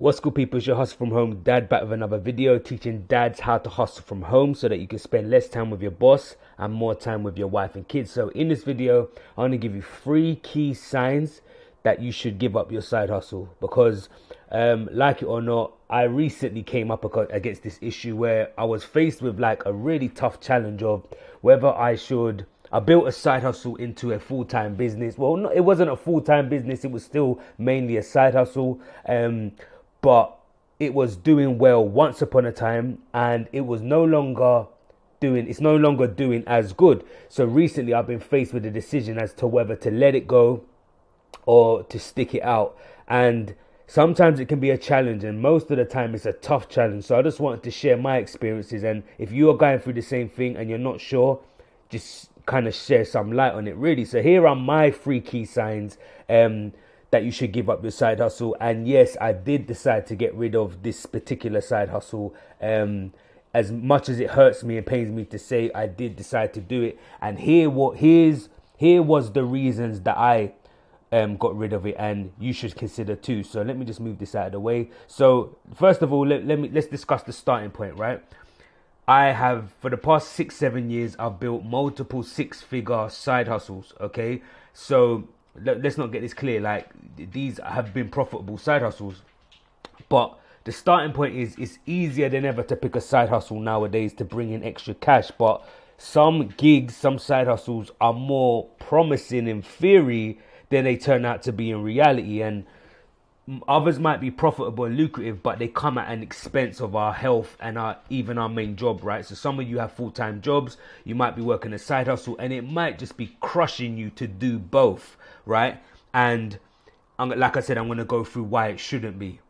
What's good, people? It's your hustle from home dad back with another video teaching dads how to hustle from home so that you can spend less time with your boss and more time with your wife and kids. So, in this video, I'm going to give you three key signs that you should give up your side hustle because, um, like it or not, I recently came up against this issue where I was faced with like a really tough challenge of whether I should. I built a side hustle into a full time business. Well, no, it wasn't a full time business, it was still mainly a side hustle. Um, but it was doing well once upon a time and it was no longer doing it's no longer doing as good. So recently i've been faced with a decision as to whether to let it go or to stick it out. And sometimes it can be a challenge and most of the time it's a tough challenge. So i just wanted to share my experiences and if you are going through the same thing and you're not sure just kind of share some light on it really. So here are my three key signs. Um that you should give up your side hustle. And yes, I did decide to get rid of this particular side hustle. Um, as much as it hurts me and pains me to say, I did decide to do it. And here, what here's here was the reasons that I um, got rid of it, and you should consider too. So let me just move this out of the way. So first of all, let, let me let's discuss the starting point, right? I have for the past six seven years, I've built multiple six figure side hustles. Okay, so let's not get this clear. Like these have been profitable side hustles, but the starting point is it's easier than ever to pick a side hustle nowadays to bring in extra cash. But some gigs, some side hustles are more promising in theory than they turn out to be in reality, and others might be profitable and lucrative, but they come at an expense of our health and our even our main job, right? So some of you have full time jobs, you might be working a side hustle, and it might just be crushing you to do both, right? And like I said, I'm gonna go through why it shouldn't be.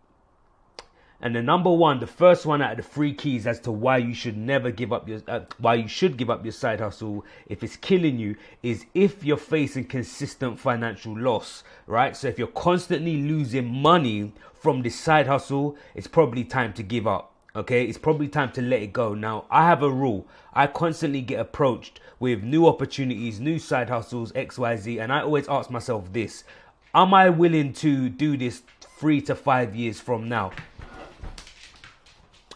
And the number one, the first one out of the three keys as to why you should never give up your, uh, why you should give up your side hustle if it's killing you, is if you're facing consistent financial loss, right? So if you're constantly losing money from this side hustle, it's probably time to give up. Okay, it's probably time to let it go. Now, I have a rule. I constantly get approached with new opportunities, new side hustles, XYZ, and I always ask myself this Am I willing to do this three to five years from now?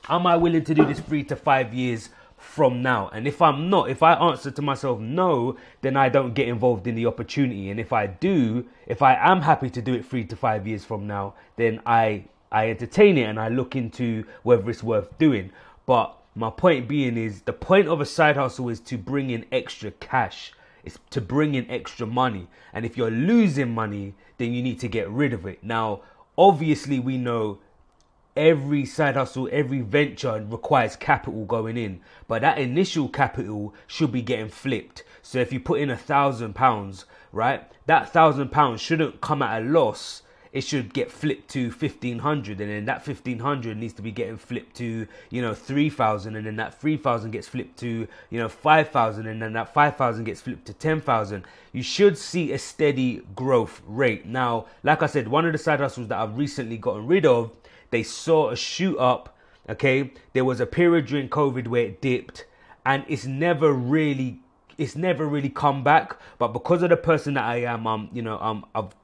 Am I willing to do this three to five years from now? And if I'm not, if I answer to myself no, then I don't get involved in the opportunity. And if I do, if I am happy to do it three to five years from now, then I I entertain it and I look into whether it's worth doing. But my point being is the point of a side hustle is to bring in extra cash. It's to bring in extra money. And if you're losing money, then you need to get rid of it. Now, obviously we know every side hustle, every venture requires capital going in, but that initial capital should be getting flipped. So if you put in a thousand pounds, right, that thousand pounds shouldn't come at a loss. It should get flipped to fifteen hundred, and then that fifteen hundred needs to be getting flipped to you know three thousand, and then that three thousand gets flipped to you know five thousand, and then that five thousand gets flipped to ten thousand. You should see a steady growth rate. Now, like I said, one of the side hustles that I've recently gotten rid of they saw a shoot up. Okay, there was a period during COVID where it dipped, and it's never really, it's never really come back. But because of the person that I am, um, you know, um, I've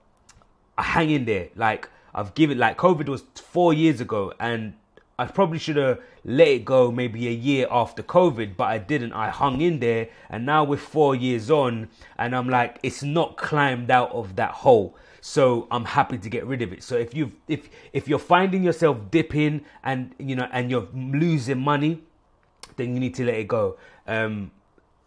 I hang in there. Like I've given, like COVID was four years ago, and I probably should have let it go maybe a year after COVID, but I didn't. I hung in there, and now we're four years on, and I'm like, it's not climbed out of that hole. So I'm happy to get rid of it. So if you if if you're finding yourself dipping and you know and you're losing money, then you need to let it go. Um,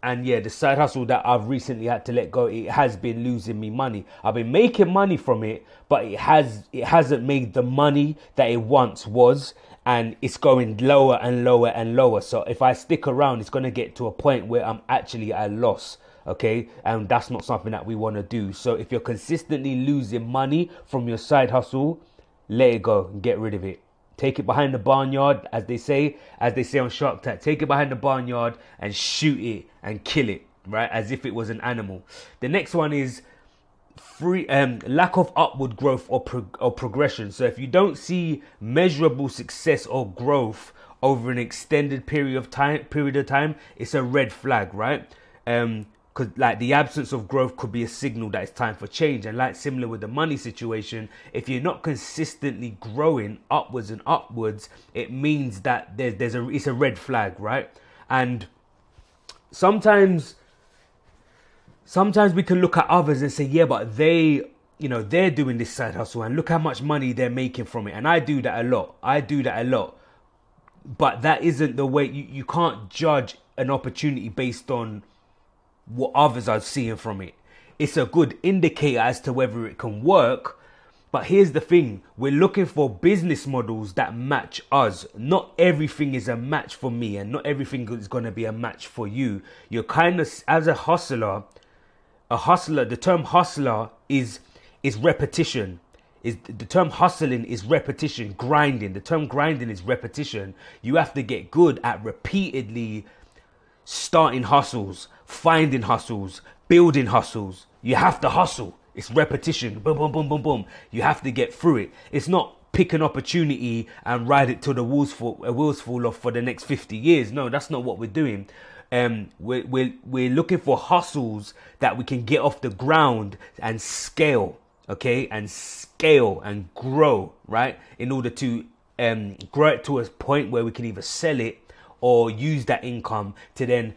and yeah, the side hustle that I've recently had to let go, it has been losing me money. I've been making money from it, but it has it hasn't made the money that it once was, and it's going lower and lower and lower. So if I stick around, it's gonna get to a point where I'm actually at a loss okay? And that's not something that we want to do. So if you're consistently losing money from your side hustle let it go. And get rid of it. Take it behind the barnyard as they say as they say on shark tank. Take it behind the barnyard and shoot it and kill it right? As if it was an animal. The next one is free um, lack of upward growth or, or progression. So if you don't see measurable success or growth over an extended period of time period of time it's a red flag right? Um, because like the absence of growth could be a signal that it's time for change. And like similar with the money situation if you're not consistently growing upwards and upwards it means that there's there's a it's a red flag right? And sometimes sometimes we can look at others and say yeah but they you know they're doing this side hustle and look how much money they're making from it. And i do that a lot. I do that a lot. But that isn't the way you, you can't judge an opportunity based on what others are seeing from it. It's a good indicator as to whether it can work. But here's the thing we're looking for business models that match us. Not everything is a match for me, and not everything is going to be a match for you. You're kind of, as a hustler, a hustler, the term hustler is is repetition. Is the term hustling is repetition, grinding. The term grinding is repetition. You have to get good at repeatedly starting hustles, finding hustles, building hustles. You have to hustle. It's repetition. Boom, boom, boom, boom, boom. You have to get through it. It's not pick an opportunity and ride it till the wheels fall, uh, wheels fall off for the next 50 years. No, that's not what we're doing. Um, we're, we're, we're looking for hustles that we can get off the ground and scale, okay? And scale and grow, right? In order to um, grow it to a point where we can either sell it or use that income to then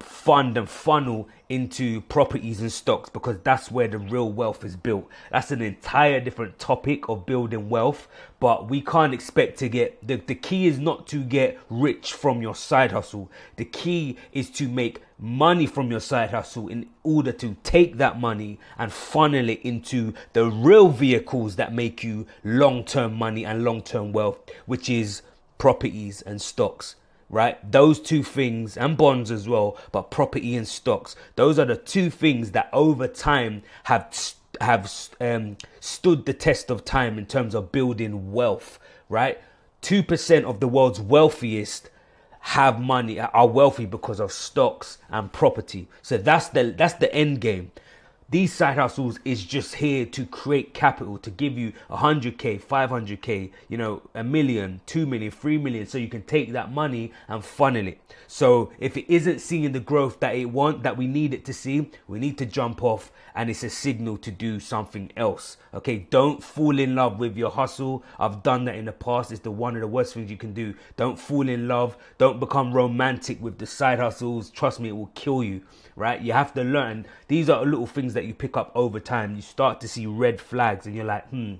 fund and funnel into properties and stocks because that's where the real wealth is built. That's an entire different topic of building wealth, but we can't expect to get the, the key is not to get rich from your side hustle. The key is to make money from your side hustle in order to take that money and funnel it into the real vehicles that make you long term money and long term wealth, which is properties and stocks right? Those two things and bonds as well, but property and stocks. Those are the two things that over time have have um, stood the test of time in terms of building wealth, right? 2% of the world's wealthiest have money are wealthy because of stocks and property. So that's the that's the end game these side hustles is just here to create capital to give you 100k 500k you know a million 2 million 3 million so you can take that money and funnel it. So if it isn't seeing the growth that it want that we need it to see we need to jump off and it's a signal to do something else. Okay don't fall in love with your hustle. I've done that in the past. It's the one of the worst things you can do. Don't fall in love. Don't become romantic with the side hustles. Trust me it will kill you right? You have to learn. These are little things that you pick up over time you start to see red flags and you're like hmm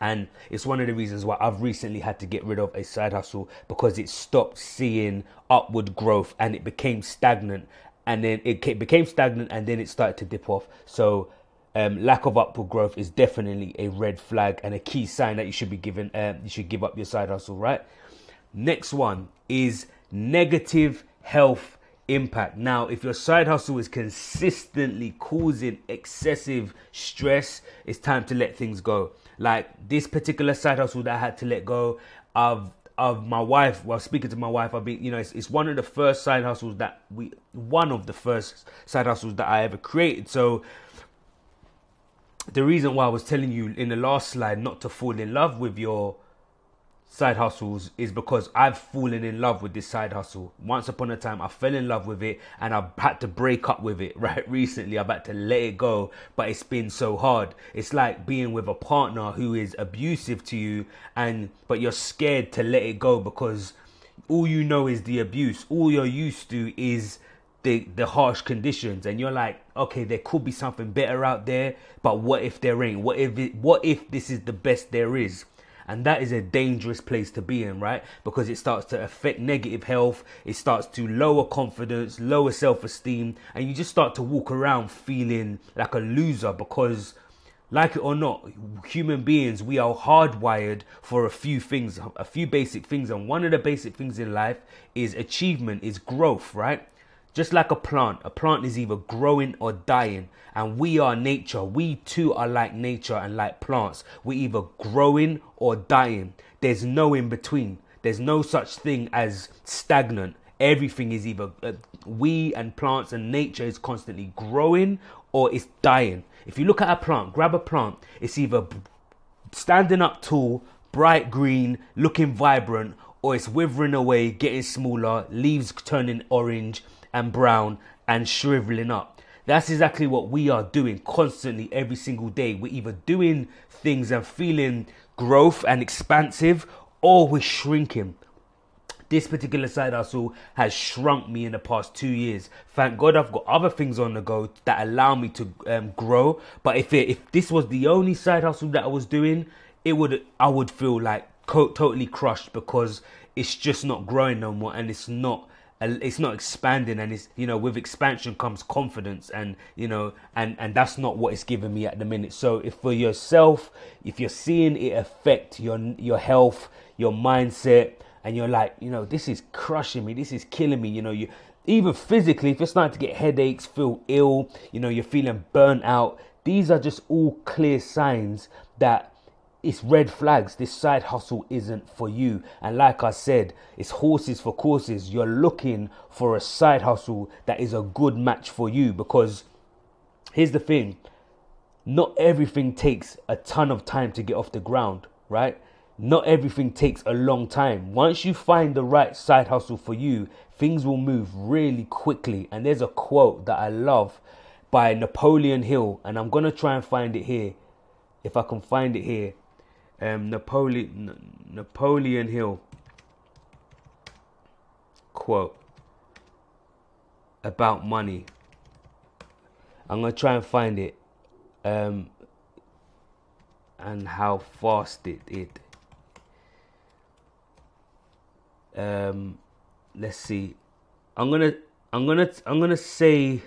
and it's one of the reasons why I've recently had to get rid of a side hustle because it stopped seeing upward growth and it became stagnant and then it became stagnant and then it started to dip off. So um, lack of upward growth is definitely a red flag and a key sign that you should be given. Uh, you should give up your side hustle, right? Next one is negative health impact. Now, if your side hustle is consistently causing excessive stress, it's time to let things go. Like this particular side hustle that I had to let go, of of my wife while speaking to my wife i've been you know it's, it's one of the first side hustles that we one of the first side hustles that i ever created so the reason why i was telling you in the last slide not to fall in love with your side hustles is because I've fallen in love with this side hustle. Once upon a time, I fell in love with it and I've had to break up with it right recently. I've had to let it go, but it's been so hard. It's like being with a partner who is abusive to you and but you're scared to let it go because all you know is the abuse. All you're used to is the the harsh conditions and you're like okay there could be something better out there but what if there ain't what if it, what if this is the best there is and that is a dangerous place to be in, right? Because it starts to affect negative health, it starts to lower confidence, lower self esteem, and you just start to walk around feeling like a loser because like it or not, human beings, we are hardwired for a few things, a few basic things. And one of the basic things in life is achievement, is growth, right? Just like a plant, a plant is either growing or dying. And we are nature. We too are like nature and like plants. We're either growing or dying. There's no in between. There's no such thing as stagnant. Everything is either uh, we and plants and nature is constantly growing or it's dying. If you look at a plant, grab a plant, it's either standing up tall, bright green, looking vibrant, or it's withering away, getting smaller, leaves turning orange, and brown and shriveling up. That's exactly what we are doing constantly every single day. We're either doing things and feeling growth and expansive, or we're shrinking. This particular side hustle has shrunk me in the past two years. Thank God I've got other things on the go that allow me to um, grow. But if it, if this was the only side hustle that I was doing, it would I would feel like totally crushed because it's just not growing no more and it's not it's not expanding and it's you know with expansion comes confidence and you know and and that's not what it's giving me at the minute. So if for yourself if you're seeing it affect your your health your mindset and you're like you know this is crushing me this is killing me you know you even physically if you're starting to get headaches feel ill you know you're feeling burnt out these are just all clear signs that it's red flags. This side hustle isn't for you. And like I said, it's horses for courses. You're looking for a side hustle that is a good match for you because here's the thing not everything takes a ton of time to get off the ground, right? Not everything takes a long time. Once you find the right side hustle for you, things will move really quickly. And there's a quote that I love by Napoleon Hill, and I'm going to try and find it here. If I can find it here um, Napoleon Napoleon Hill quote about money. I'm gonna try and find it, um, and how fast it it. Um, let's see. I'm gonna I'm gonna I'm gonna say.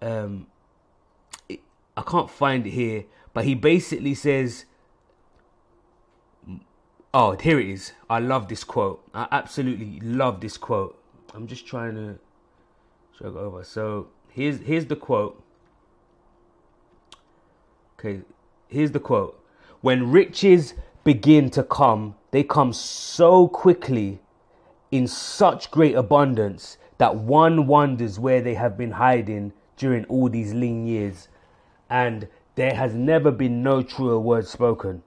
Um, I can't find it here, but he basically says, "Oh, here it is. I love this quote. I absolutely love this quote. I'm just trying to show over. So here's here's the quote. Okay, here's the quote. When riches begin to come, they come so quickly in such great abundance that one wonders where they have been hiding during all these lean years and there has never been no truer word spoken.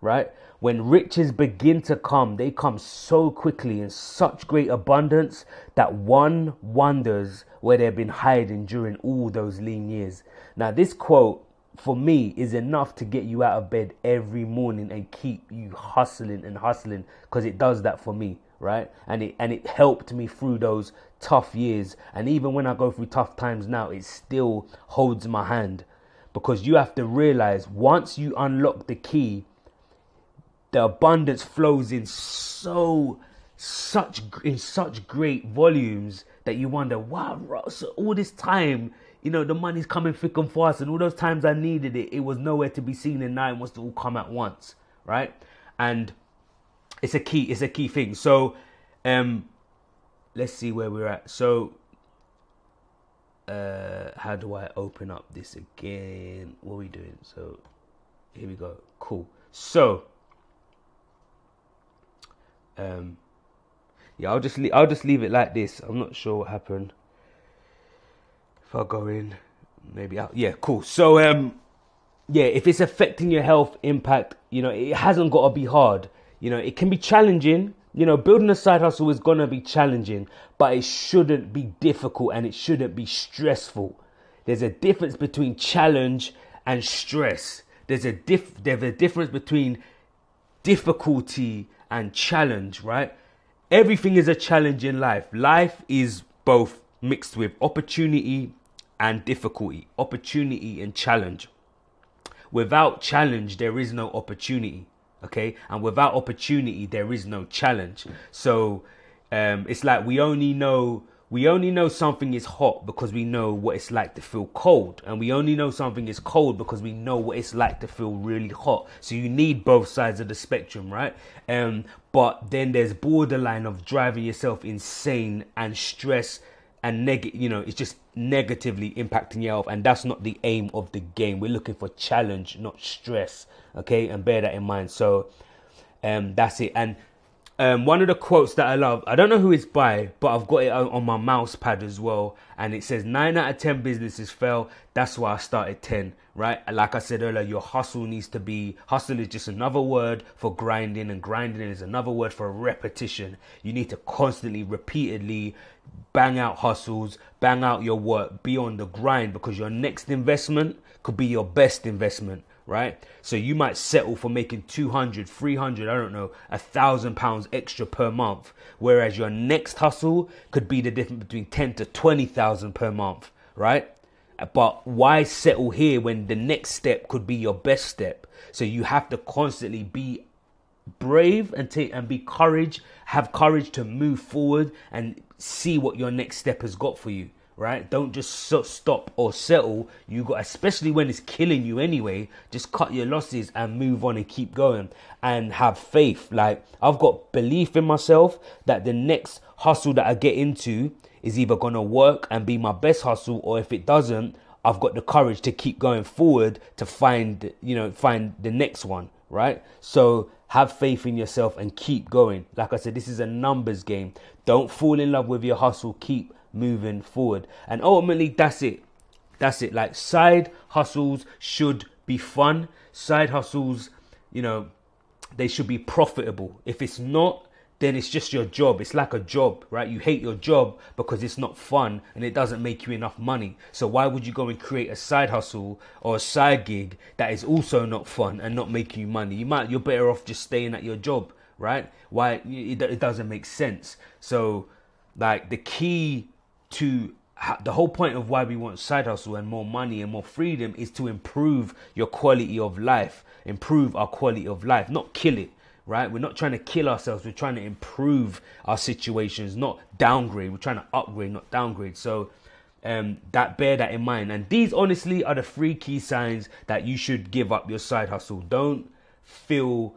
Right? When riches begin to come, they come so quickly in such great abundance that one wonders where they've been hiding during all those lean years. Now, this quote for me is enough to get you out of bed every morning and keep you hustling and hustling because it does that for me right and it and it helped me through those tough years and even when i go through tough times now it still holds my hand because you have to realize once you unlock the key, the abundance flows in so such in such great volumes that you wonder, wow, so all this time, you know, the money's coming thick and fast, and all those times I needed it, it was nowhere to be seen, and now it wants to all come at once, right? And it's a key, it's a key thing. So, um, let's see where we're at. So uh, how do I open up this again? What are we doing? So here we go. Cool. So um, yeah, I'll just leave, I'll just leave it like this. I'm not sure what happened. If I go in, maybe out. Yeah, cool. So um, yeah, if it's affecting your health, impact, you know, it hasn't got to be hard. You know, it can be challenging you know, building a side hustle is going to be challenging, but it shouldn't be difficult and it shouldn't be stressful. There's a difference between challenge and stress. There's a diff there's a difference between difficulty and challenge, right? Everything is a challenge in life. Life is both mixed with opportunity and difficulty, opportunity and challenge. Without challenge, there is no opportunity okay? And without opportunity there is no challenge. So um, it's like we only know we only know something is hot because we know what it's like to feel cold. And we only know something is cold because we know what it's like to feel really hot. So you need both sides of the spectrum right? Um, but then there's borderline of driving yourself insane and stress and negative you know it's just negatively impacting your health and that's not the aim of the game. We're looking for challenge not stress okay? And bear that in mind. So um that's it. And um, one of the quotes that I love, I don't know who it's by, but I've got it on my mouse pad as well. And it says, Nine out of 10 businesses fail. That's why I started 10, right? Like I said earlier, your hustle needs to be, hustle is just another word for grinding, and grinding is another word for repetition. You need to constantly, repeatedly bang out hustles, bang out your work, be on the grind because your next investment could be your best investment right? So you might settle for making 200, 300, I don't know, a thousand pounds extra per month. Whereas your next hustle could be the difference between 10 to 20,000 per month, right? But why settle here when the next step could be your best step? So you have to constantly be brave and take and be courage, have courage to move forward and see what your next step has got for you right? Don't just stop or settle. You got, especially when it's killing you anyway, just cut your losses and move on and keep going and have faith. Like, I've got belief in myself that the next hustle that I get into is either gonna work and be my best hustle, or if it doesn't, I've got the courage to keep going forward to find, you know, find the next one, right? So have faith in yourself and keep going. Like I said, this is a numbers game. Don't fall in love with your hustle. Keep moving forward. And ultimately, that's it. That's it. Like side hustles should be fun. Side hustles, you know, they should be profitable. If it's not, then it's just your job. It's like a job, right? You hate your job because it's not fun and it doesn't make you enough money. So why would you go and create a side hustle or a side gig that is also not fun and not making you money? You might you're better off just staying at your job, right? Why it, it doesn't make sense. So like the key to the whole point of why we want side hustle and more money and more freedom is to improve your quality of life, improve our quality of life, not kill it, right? We're not trying to kill ourselves, we're trying to improve our situations, not downgrade. We're trying to upgrade, not downgrade. So um, that bear that in mind. And these honestly are the three key signs that you should give up your side hustle. Don't feel,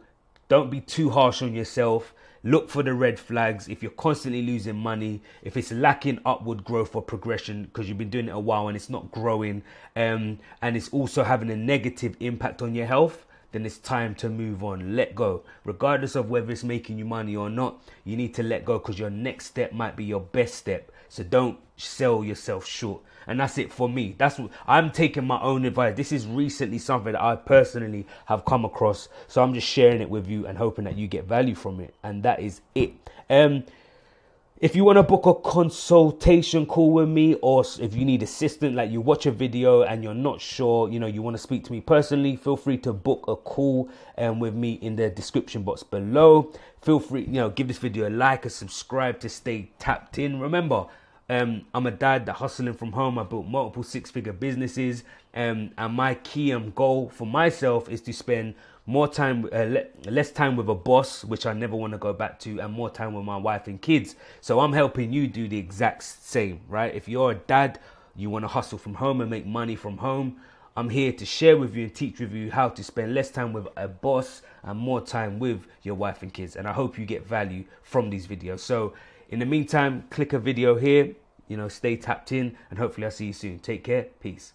don't be too harsh on yourself look for the red flags. If you're constantly losing money if it's lacking upward growth or progression because you've been doing it a while and it's not growing um, and it's also having a negative impact on your health then it's time to move on let go regardless of whether it's making you money or not you need to let go because your next step might be your best step so don't sell yourself short and that's it for me. That's what I'm taking my own advice. This is recently something that I personally have come across, so I'm just sharing it with you and hoping that you get value from it. And that is it. Um, if you want to book a consultation call with me or if you need assistance like you watch a video and you're not sure you know you want to speak to me personally feel free to book a call um, with me in the description box below feel free you know give this video a like and subscribe to stay tapped in remember um, I'm a dad that hustling from home. I built multiple six figure businesses. Um, and my key and goal for myself is to spend more time, uh, le- less time with a boss, which I never want to go back to, and more time with my wife and kids. So I'm helping you do the exact same, right? If you're a dad, you want to hustle from home and make money from home. I'm here to share with you and teach with you how to spend less time with a boss and more time with your wife and kids. And I hope you get value from these videos. So in the meantime, click a video here, you know, stay tapped in, and hopefully I'll see you soon. Take care. Peace.